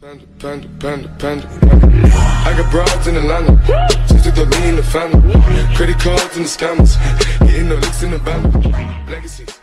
Panda, panda, panda, panda. I got broads in Atlanta. Just the lean in the family. Credit cards and the scammers. Getting no licks in the band. Legacies.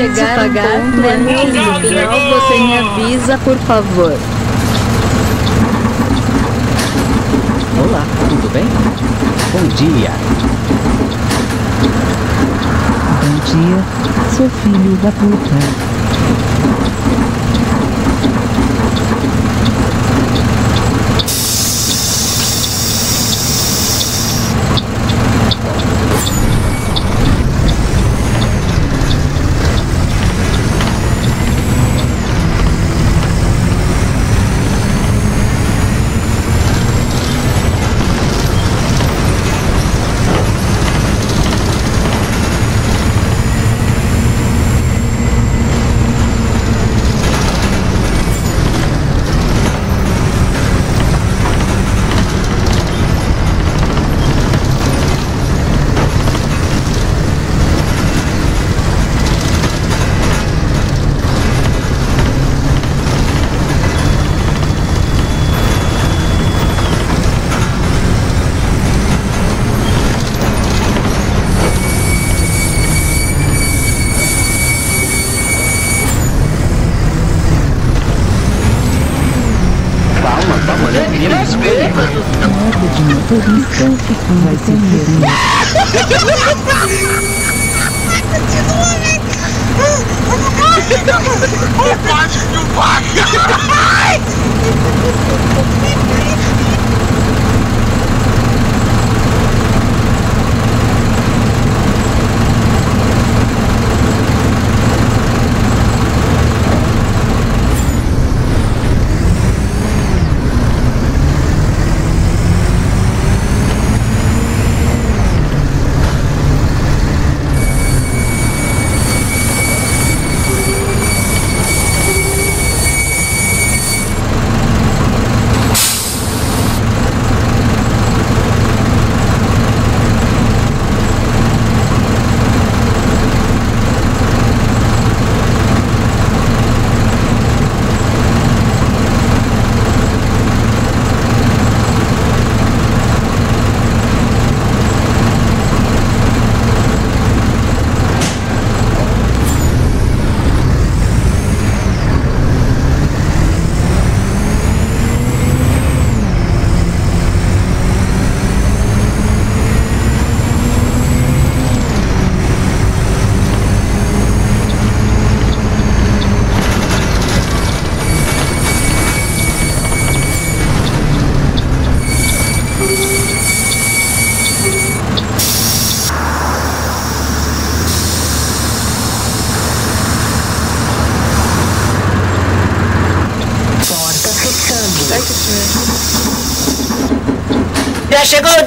Chegar pagar no anúncio final, você me avisa, por favor. Olá, tudo bem? Bom dia. Bom dia, seu filho da puta.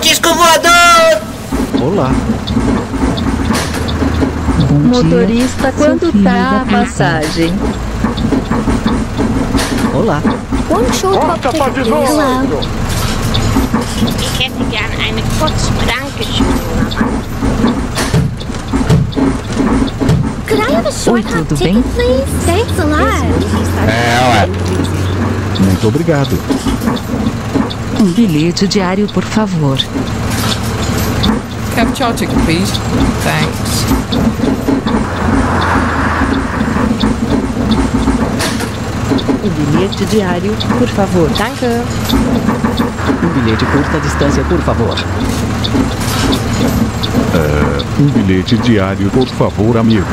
Disco voador! Olá. Bom Motorista, dia, quanto tá a passagem? Olá. Hello. Ich hätte gern eine kurze Dankeschön. Could I have a Oi, short hop tudo ticket, bem? please? Thanks a lot. Muito obrigado. Um bilhete diário, por favor. Can I have a child ticket, please? Thanks. Um bilhete diário, por favor. Danke. Um bilhete curta distância, por favor. Um bilhete diário, por favor, amigo.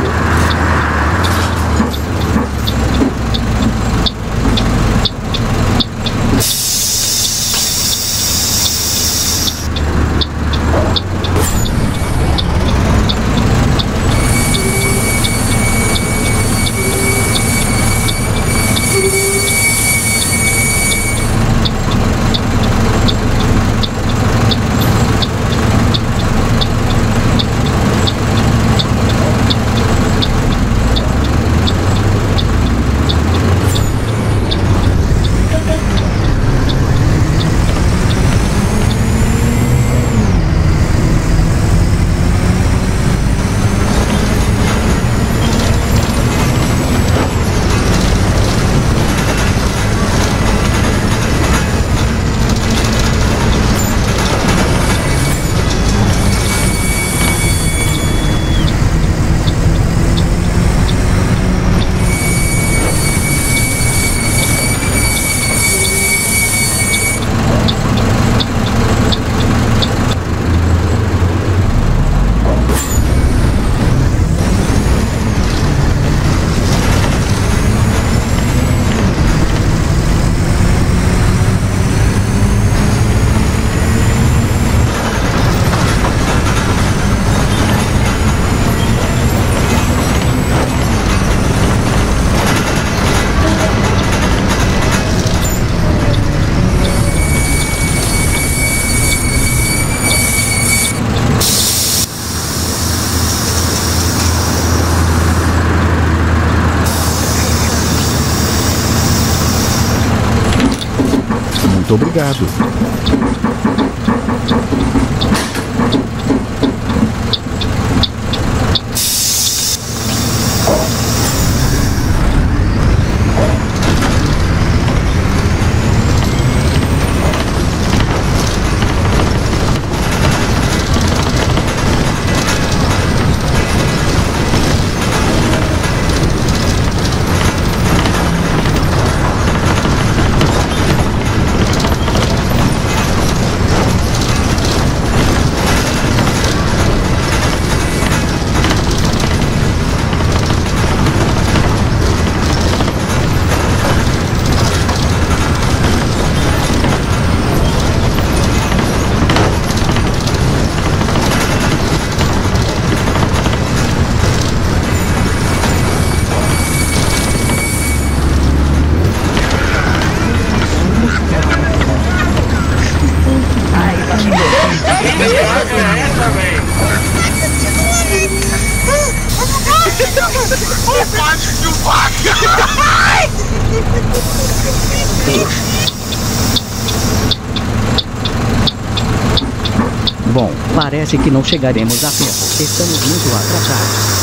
Obrigado. Bom, parece que não chegaremos a tempo. Estamos muito atrasados.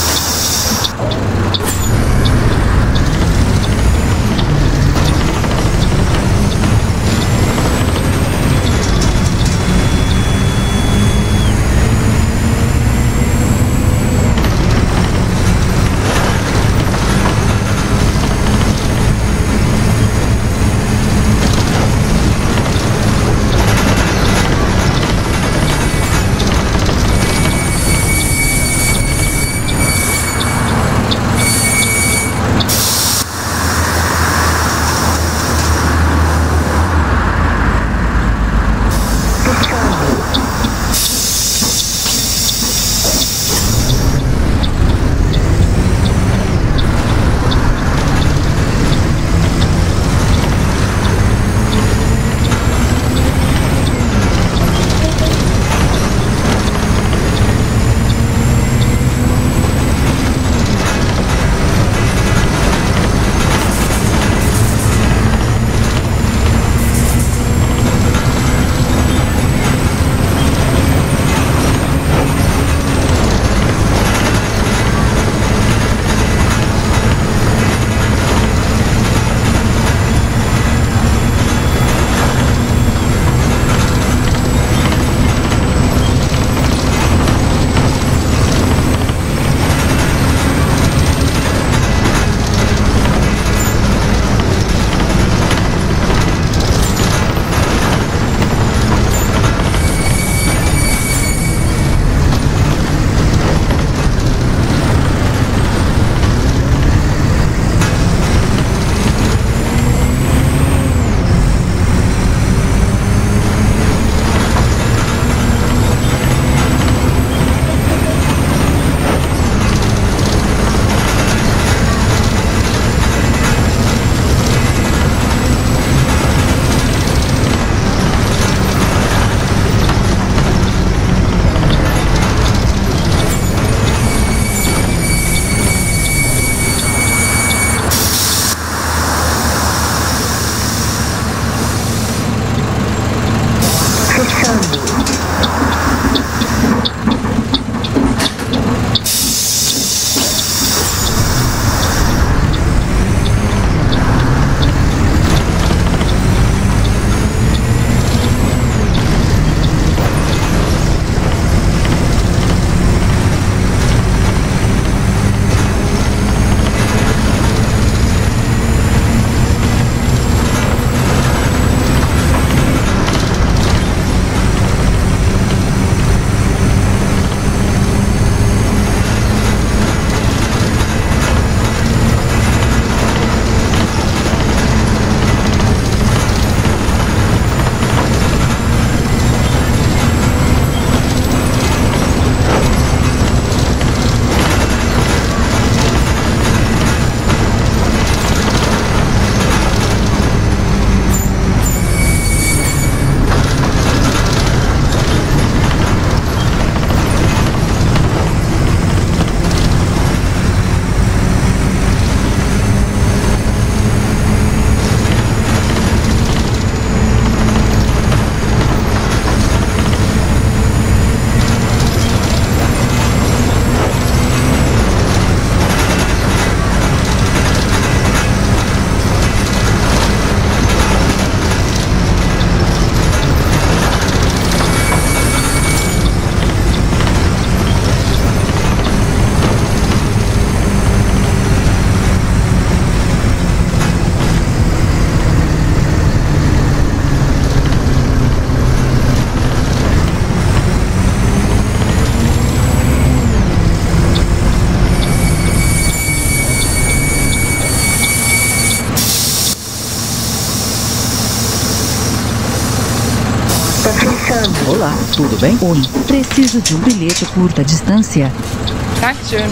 Olá, tudo bem? Oi, preciso de um bilhete curta distância. Dankeschön.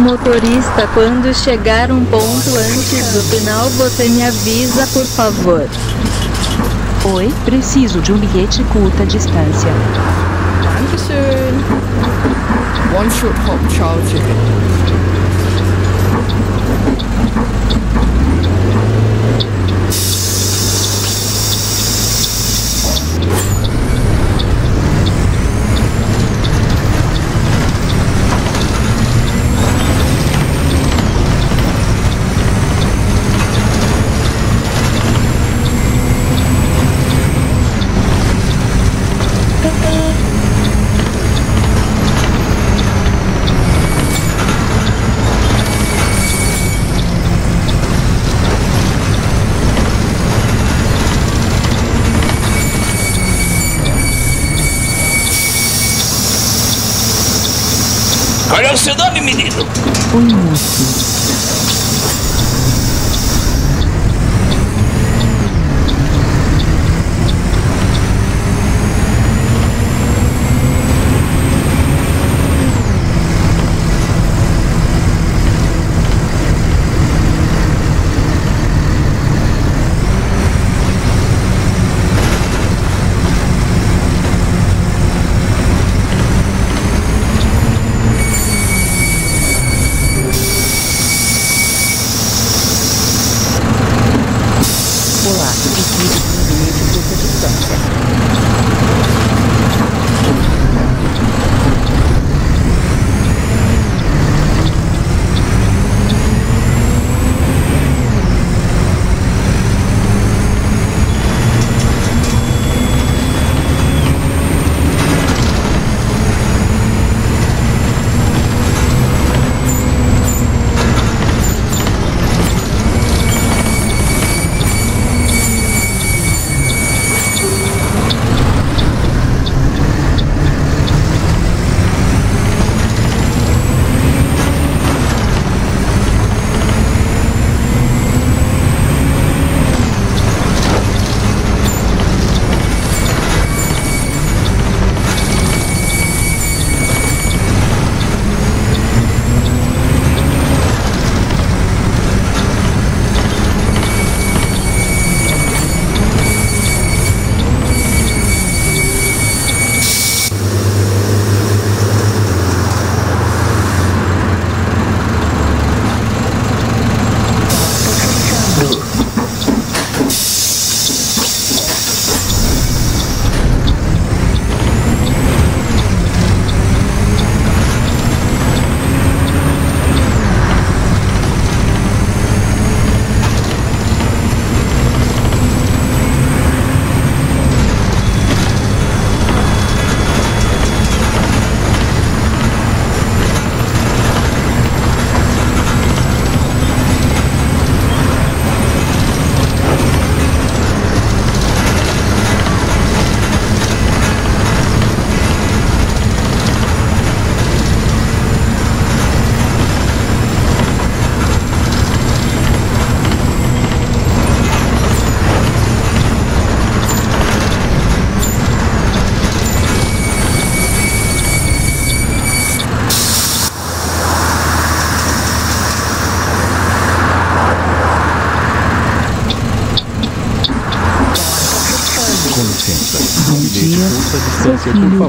Motorista, quando chegar um ponto antes do final, você me avisa, por favor. Oi, preciso de um bilhete curta distância. Dankeschön. One shot hot child chicken. Qual é o seu nome, menino? Oi, moço.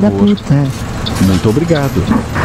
Favor. Muito obrigado.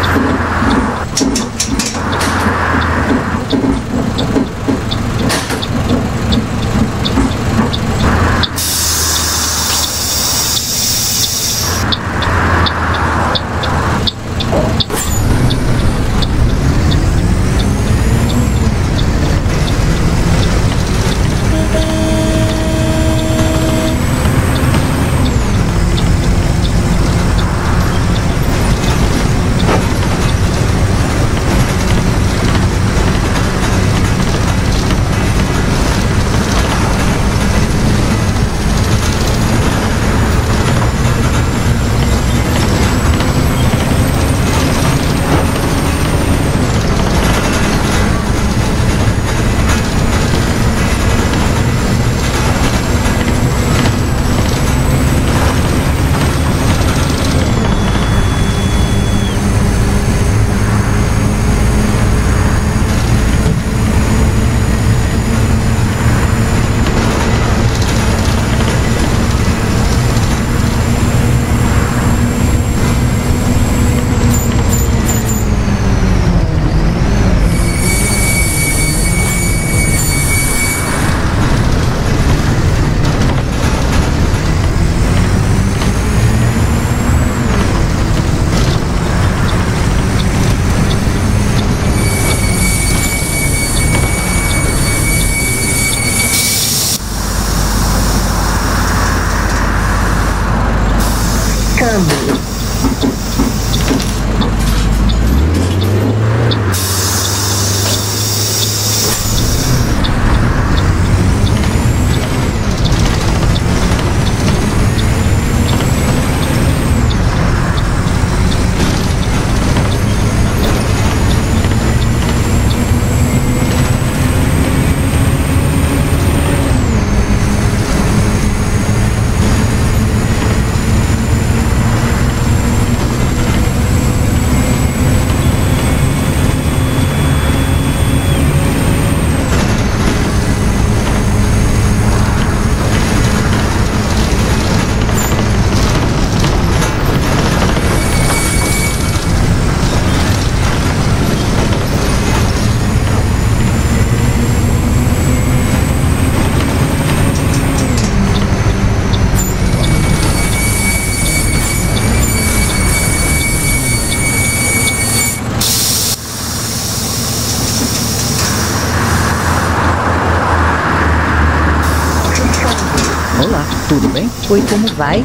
Oi, como vai? Um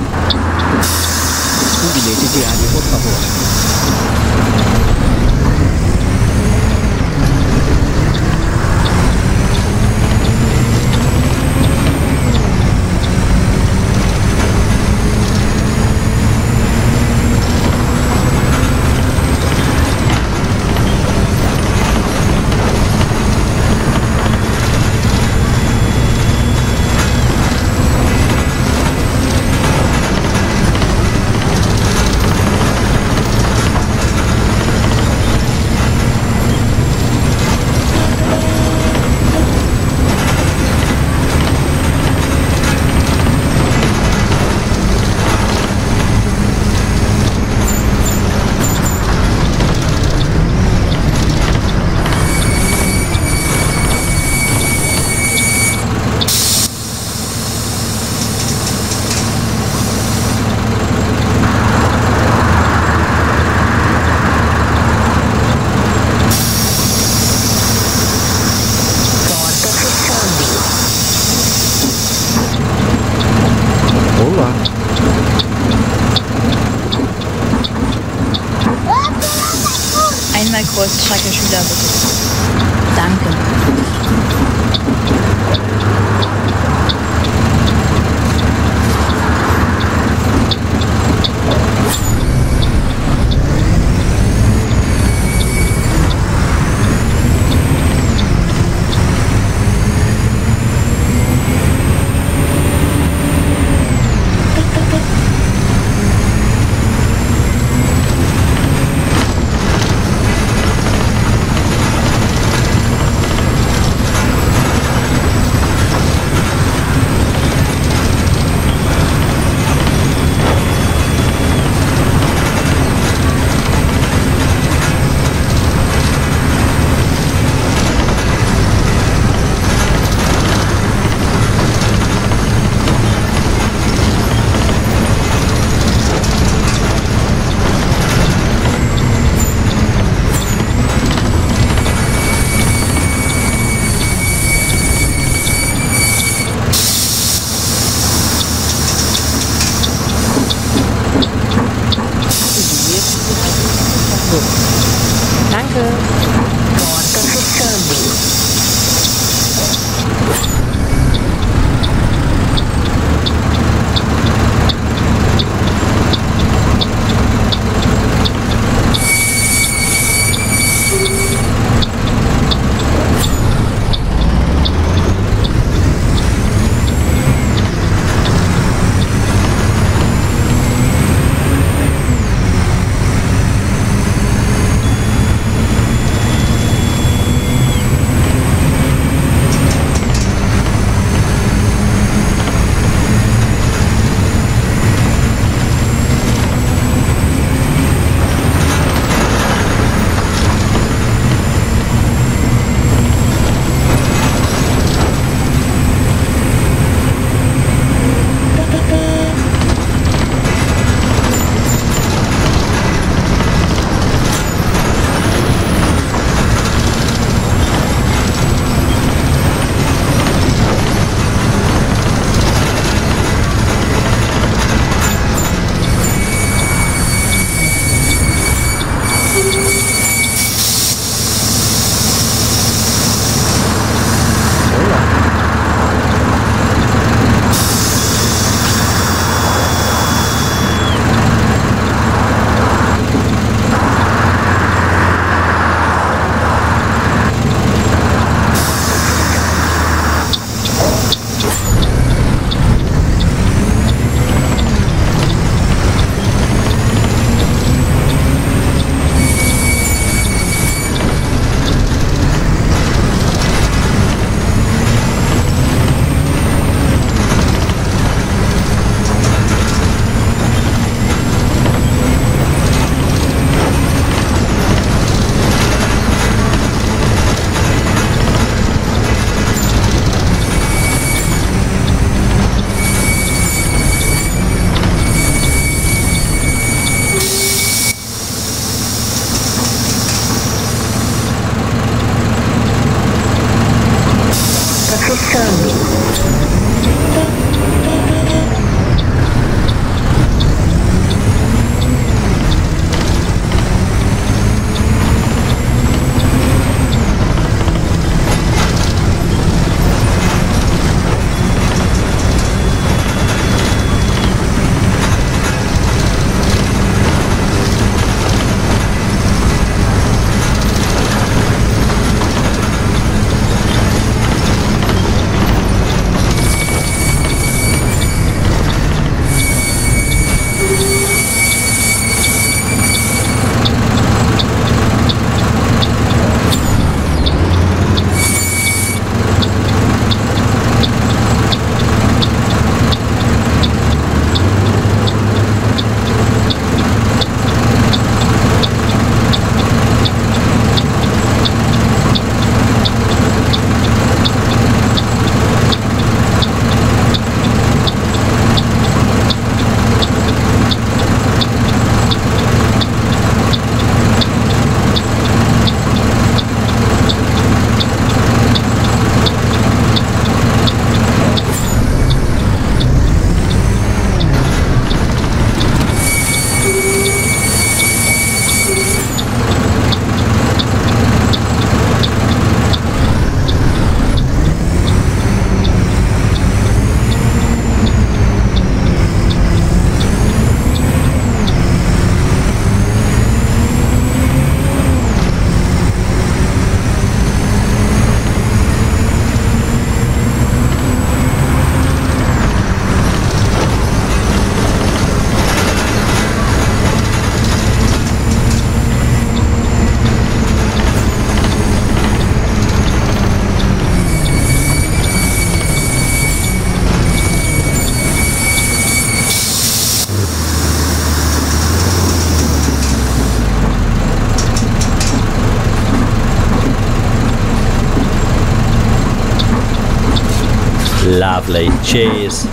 bilhete diário, por favor. Lovely. Cheers.